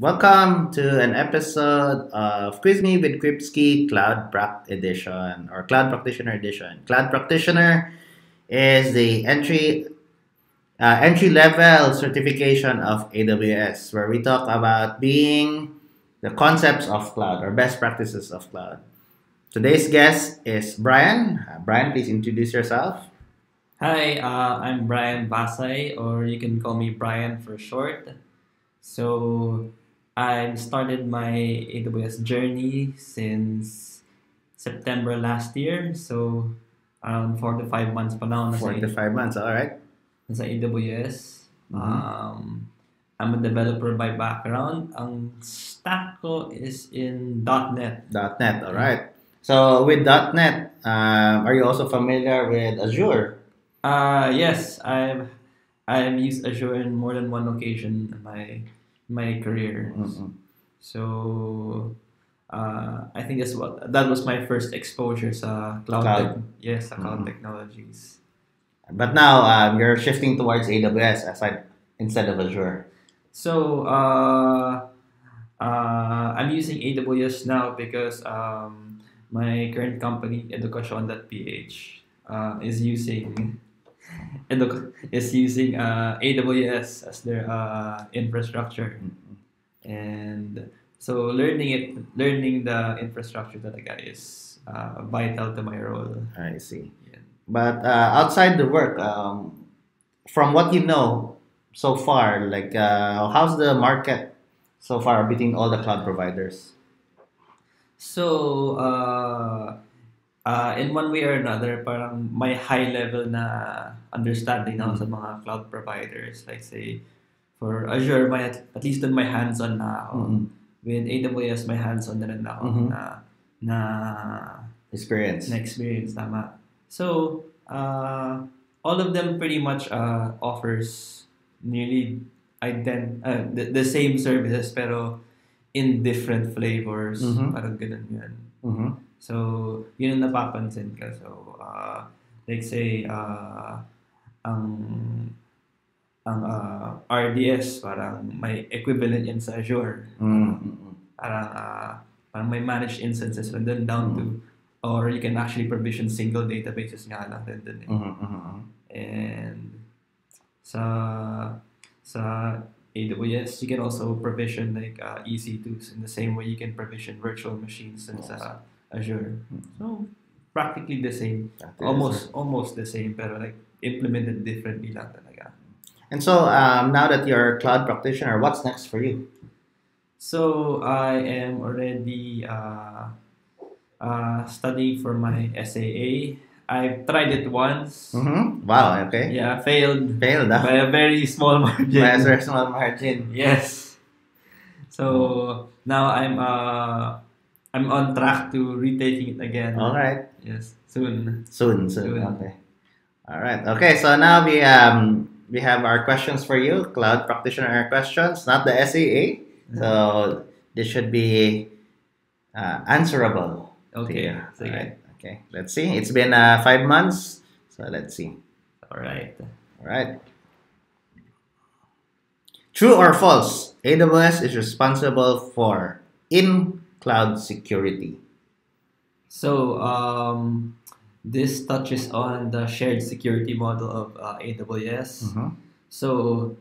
welcome to an episode of Quiz Me with Quibski Cloud Prac Edition or Cloud Practitioner Edition. Cloud Practitioner is the entry uh, entry level certification of AWS, where we talk about being the concepts of cloud or best practices of cloud. Today's guest is Brian. Uh, Brian, please introduce yourself. Hi, uh, I'm Brian Vasay, or you can call me Brian for short. So, I started my AWS journey since September last year. So, around four to five months pa now. Four to five months, all right. Nasa AWS. Mhm. Um, I'm a developer by background. Ang stack ko is in .NET. .NET, all right. So with .NET, um, are you also familiar with Azure? Uh, yes, I've I've used Azure in more than one occasion in my my career. Mm-mm. So uh, I think that's what that was my first exposure sa cloud. Cloud. tech- yes, sa cloud Mhm. technologies. But now um, you're shifting towards AWS aside instead of Azure. So uh, uh, I'm using AWS now because um, my current company Edukasyon.ph uh, is using Edu- is using uh, AWS as their uh, infrastructure. and so learning it learning the infrastructure talaga is uh, vital to my role I see. Yeah. But uh, outside the work, um, from what you know so far, like uh, how's the market so far between all the cloud providers? so uh, uh, in one way or another parang may high level na understanding na ako sa mga cloud providers like say for Azure may at, at least dun may hands-on na ako Mhm. with AWS may hands-on na rin ako Mhm. na na Experience. na experience tama so uh, all of them pretty much uh, offers nearly ident uh, the, the same services pero in different flavors Mhm. parang ganun yun Mhm. so yun ang napapansin ka so uh, like say uh, ang ang uh, RDS parang may equivalent yan sa Azure. Mm-mm. parang uh, parang may managed instances lang dun down to or you can actually provision single databases nga lang din dun eh. Mhm, mhm, mhm. and sa sa AWS you can also provision like uh, EC2s in the same way you can provision virtual machines in sa Azure. So practically the same. That is- almost almost the same pero like implemented differently lang talaga And so um, now that you're a cloud practitioner, what's next for you? So I am already uh, uh, studying for my SAA. I've tried it once. Mm-hmm. Wow. Okay. Yeah, failed Failed. Ah. by a very small margin. By a very small margin. Yes. So now I'm uh, I'm on track to retaking it again. All right. Yes, soon. Soon, soon. Soon. Okay. All right. Okay. So now we um we have our questions for you, cloud practitioner questions, not the SAA. So this should be uh, answerable. Okay. All right. Okay. Let's see. It's been uh, five months. So let's see. All right. All right. True or false? AWS is responsible for in cloud security. So um, this touches on the shared security model of uh, AWS. Mhm. So,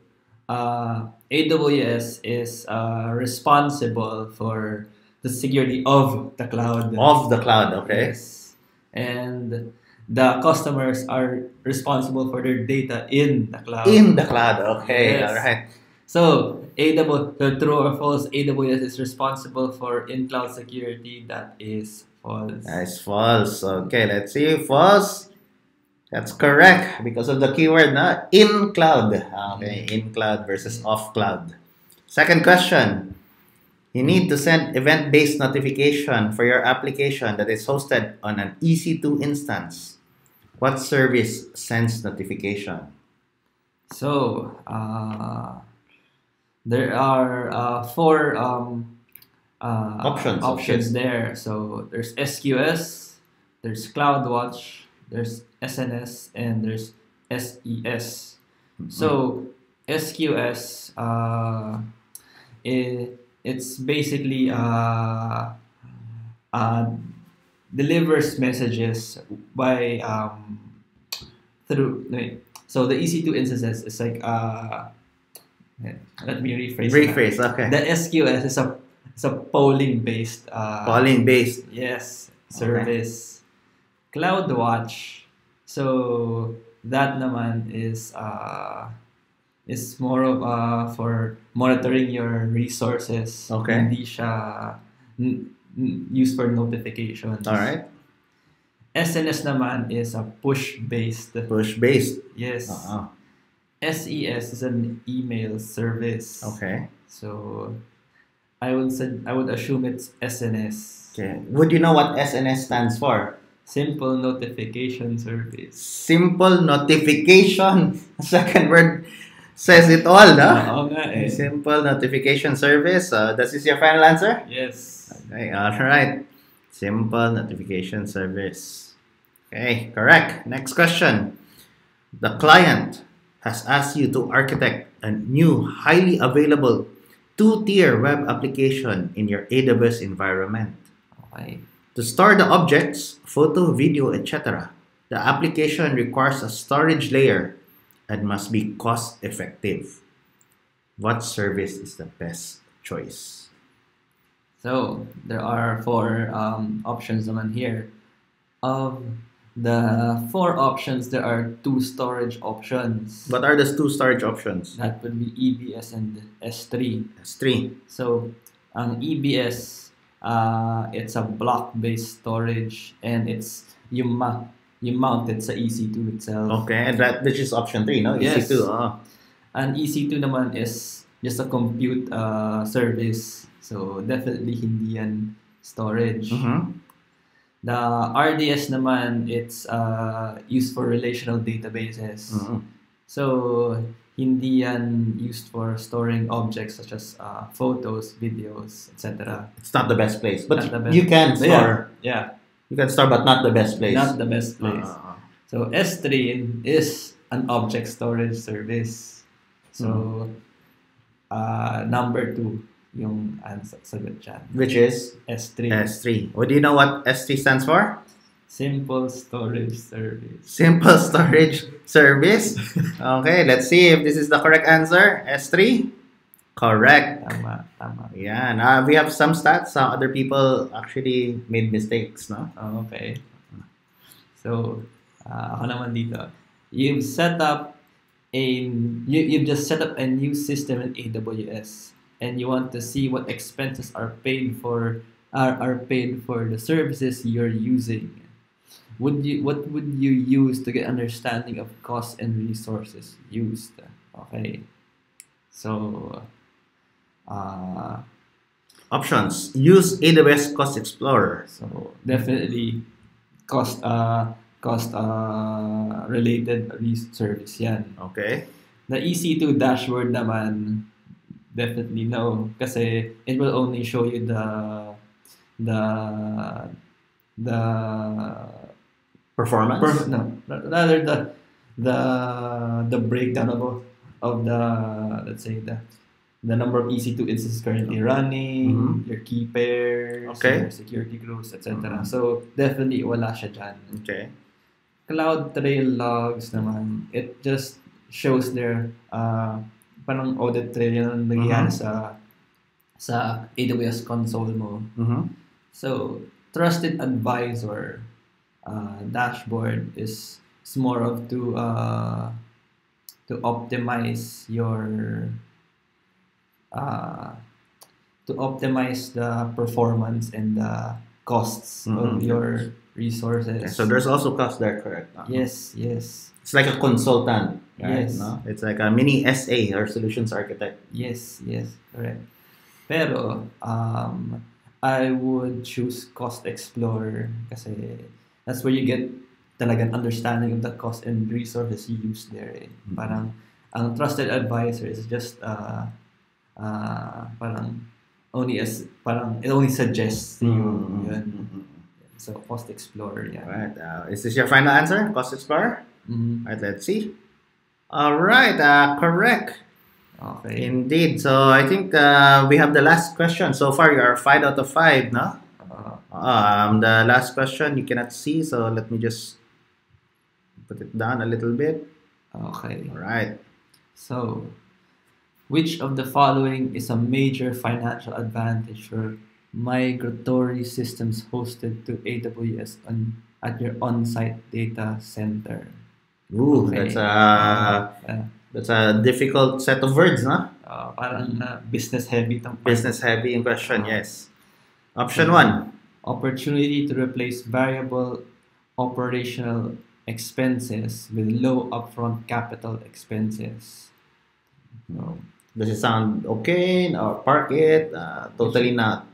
uh, AWS is uh, responsible for the security of the cloud. Of the cloud, okay? Yes. And the customers are responsible for their data in the cloud. In the cloud, okay. Yes. All right. so, AWS, true or false, AWS is responsible for in cloud security. That is false. That's false. Okay, let's see. False. That's correct because of the keyword na in cloud. Okay, in cloud versus off cloud. Second question. You need to send event-based notification for your application that is hosted on an EC2 instance. What service sends notification? So, uh, there are uh, four um, uh, Options, options okay. there. So, there's SQS, there's CloudWatch, there's SNS, and there's SES. So, SQS uh, i- it's basically uh, uh, delivers messages by um, through wait, so the EC2 instances is like uh, let me rephrase that. Rephrase. Okay. the SQS is a it's a polling based uh, Polling based. yes service CloudWatch so that naman is uh, is more of uh, for monitoring your resources Okay. hindi siya n- n- used for notifications All right. SNS naman is a push based Push based. yes Uh-uh. SES is an email service Okay. So I would say I would assume it's SNS. Okay. Would you know what SNS stands for? Simple notification service. Simple notification. Second word says it all, no? Oo nga eh. Simple notification service. Uh, this is your final answer? Yes. Okay, all right. Simple notification service. Okay, correct. Next question. The client has asked you to architect a new, highly available two-tier web application in your AWS environment. Okay. To store the objects, photo, video, etc., the application requires a storage layer and must be cost effective. What service is the best choice? So there are four um, options naman here. Of the four options, there are two storage options. What are the two storage options? that would be EBS and S3. S3. So, ang EBS, uh, it's a block-based storage and it's you, ma you mount it sa EC2 itself. Okay, and that which is option 3, no? Yes. EC2. Oh. And EC2 naman is just a compute uh, service. So, definitely hindi yan storage. Mhm. The RDS naman, it's uh, used for relational databases. Mhm. So, hindi yan used for storing objects such as uh, photos, videos, etc. It's not the best place, but best. you can store. Yeah, You can store, but not the best place. not the best place. Uh, So, S3 is an object storage service. So, uh, number two yung answer sagot dyan. which is S3. S3. What do you know what S3 stands for? Simple storage service. Simple storage service. Okay, let's see if this is the correct answer. S3. Correct. Tama, tama. Yeah, uh, we have some stats. Some other people actually made mistakes, no? Oh, okay. So, uh, ako naman dito. You've set up a you, you've just set up a new system in AWS and you want to see what expenses are paid for are, are paid for the services you're using. Would you what would you use to get understanding of costs and resources used? Okay. So uh, Options. Use AWS Cost Explorer. So definitely cost uh cost uh related re- service yan. Okay. The EC2 dashboard naman definitely no kasi it will only show you the the the Performance. per, no rather the the the breakdown of of the let's say the the number of EC2 instances currently running, Mhm. your key pairs, Okay. your security groups, etc. Mhm. So, definitely wala siya dyan. Okay. CloudTrail logs naman, it just shows their uh, parang audit trail yung nangyayari Mhm. sa sa AWS console mo. Mhm. So, trusted advisor uh, dashboard is, is more of to uh, to optimize your uh, to optimize the performance and the costs of Mhm. your resources. Okay, So there's also cost there, correct? Uh, yes, yes, It's like a consultant, right? Yes. No? It's like a mini SA or solutions architect. yes, yes, correct. Pero um, I would choose Cost Explorer kasi that's where you get talagang understanding of the cost and resources you use there. Eh. Mhm. Parang ang trusted advisor is just uh, uh, parang only as parang it only suggests to you Mhm. yun. Mhm. So Cost Explorer yeah. Alright, uh, is this your final answer? Cost Explorer? Mhm. Alright, let's see. Alright, uh, correct. Okay. Indeed. So I think uh, we have the last question. So far, you are five out of five, no? Uh, Um, the last question you cannot see, so let me just put it down a little bit. okay. All right. So, which of the following is a major financial advantage for migratory systems hosted to AWS on at your on-site data center? Ooh, Okay. that's a Uh, that's a difficult set of words, no? uh, parang uh, business heavy tong. Business heavy in question. Ah. Yes. Option one. opportunity to replace variable operational expenses with low upfront capital expenses. So, Does it sound okay? Or park it? Uh, totally not.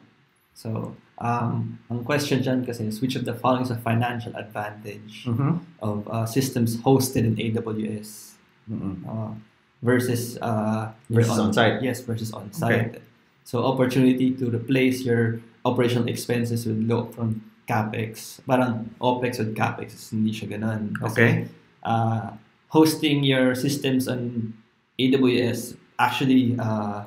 so um, ang question dyan kasi is which of the following is a financial advantage Mm-hmm. of uh, systems hosted in AWS Mm-mm. uh, versus uh, Versus on-site. Yes, versus on-site. Okay. So opportunity to replace your operational expenses with low from capex. Parang OPEX with capex is hindi siya ganun. Kasi, Okay. uh, hosting your systems on AWS actually uh,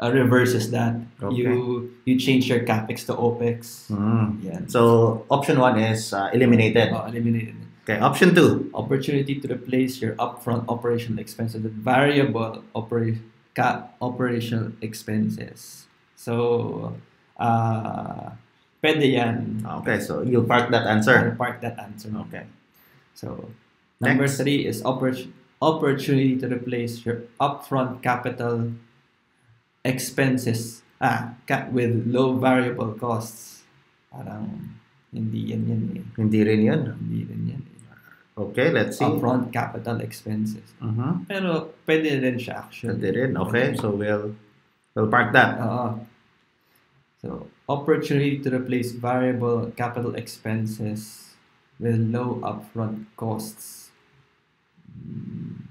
uh, reverses that. Okay. You you change your capex to OPEX. Mm. Yan. So option one is uh, eliminated. Uh, eliminated. Okay. Option two. Opportunity to replace your upfront operational expenses with variable opera- ca- operational expenses. So, uh, pwede yan. Okay. So you park that answer. Park that answer. Okay. So, number Next. three is oppor- opportunity to replace your upfront capital expenses ah, ca- with low variable costs. Parang hindi yan yan eh. Hindi rin yun. Hindi rin yan eh. Okay. Let's see. Upfront capital expenses. Mm-hmm. Pero pwede rin siya actually. Hindi rin. Okay. So we'll we'll park that. Oo. So, opportunity to replace variable capital expenses with low upfront costs. Hmm,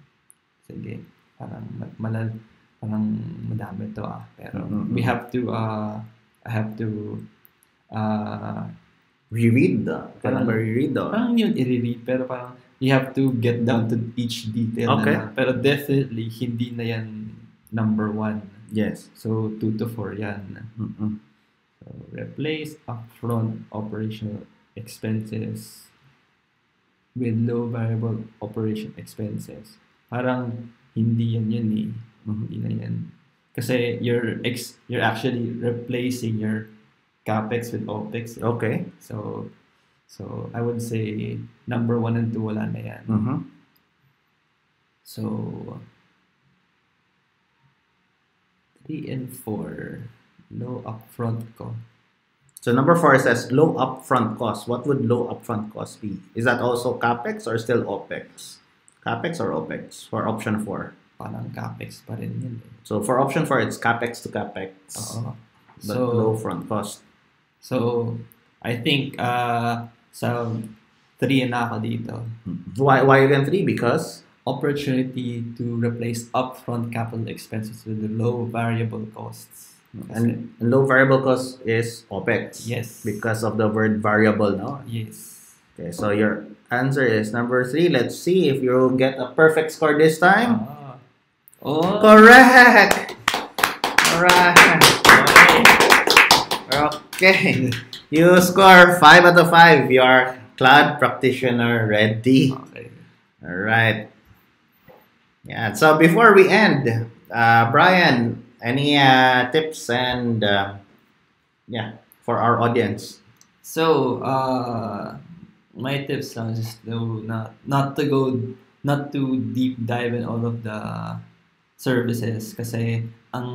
Sige. Parang ma- malal parang madami to ah. Pero Mhm. we have to uh I have to uh Reread. Uh, Parang- ba reread? Uh? parang yun i-read pero parang you have to get down to each detail Okay. na lang. Pero definitely hindi na yan number one. Yes. So 2 to 4 yan. Mm-mm. So, replace upfront operational expenses with low variable operation expenses. Parang hindi yan yun eh. Mhm. Hindi na yan. Kasi you're ex you're actually replacing your capex with opex. eh. Okay. So so I would say number one and two wala na yan. Mm-hmm. So three and four low upfront ko. So number four says low upfront cost. What would low upfront cost be? Is that also capex or still opex? Capex or opex for option four? Parang capex pa rin yun eh. So for option four, it's capex to capex, Oo. but So, low front cost. so I think uh, sa three na ako dito. Why why again three? Because Opportunity to replace upfront capital expenses with the low variable costs. and, and low variable cost is opex. Yes. Because of the word variable, no? Yes. Okay, so your answer is number three. Let's see if you'll get a perfect score this time. Ah. Oh. Correct. Alright. Okay. You score five out of five. You are cloud practitioner ready. Okay. Alright. Yeah. So before we end, uh, Brian, any uh, tips and uh, yeah for our audience? So, uh, my tips are just to not not to go not to deep dive in all of the services kasi ang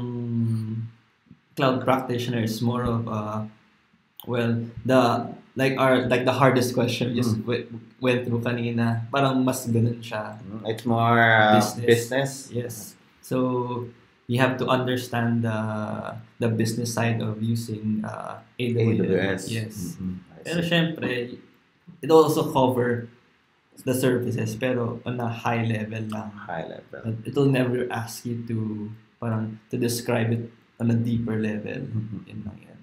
cloud practitioner is more of uh, well the like our like the hardest question just went, went through kanina parang mas ganun siya Mm, It's more uh, Business. business. yes so you have to understand the the business side of using uh, AWS, AWS. yes Mhm. I Pero syempre, it also cover the services pero on a high level lang. high level. It'll never ask you to parang to describe it on a deeper level. Mhm. Yun lang yan.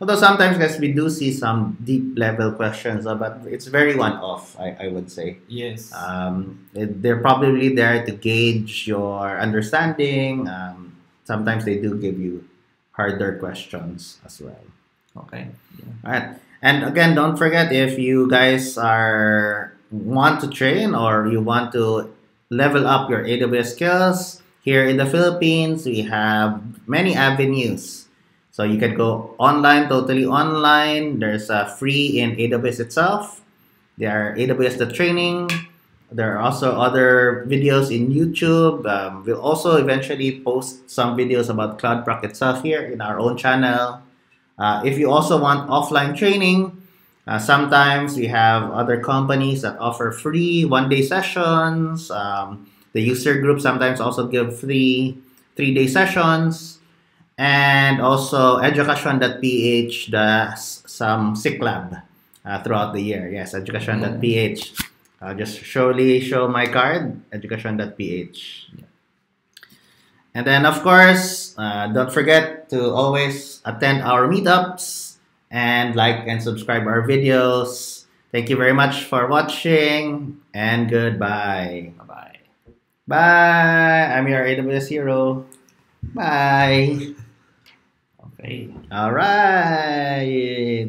Although sometimes, guys, we do see some deep level questions, uh, but it's very one off, I, I would say. Yes. Um, it, they're probably there to gauge your understanding. Um, sometimes they do give you harder questions as well. okay. Yeah. All right. And again, don't forget if you guys are want to train or you want to level up your AWS skills here in the Philippines, we have many avenues. So you can go online, totally online. There's a free in AWS itself. There are AWS the training. There are also other videos in YouTube. Um, we'll also eventually post some videos about Cloud Prac itself here in our own channel. Uh, if you also want offline training, uh, sometimes we have other companies that offer free one-day sessions. Um, the user group sometimes also give free three-day sessions. And also edukasyon.ph does some sick lab uh, throughout the year. Yes, edukasyon.ph. I'll just surely show my card, edukasyon.ph. And then, of course, uh, don't forget to always attend our meetups and like and subscribe our videos. Thank you very much for watching and goodbye. Bye bye. Bye. I'm your AWS hero. Bye. Okay. All right.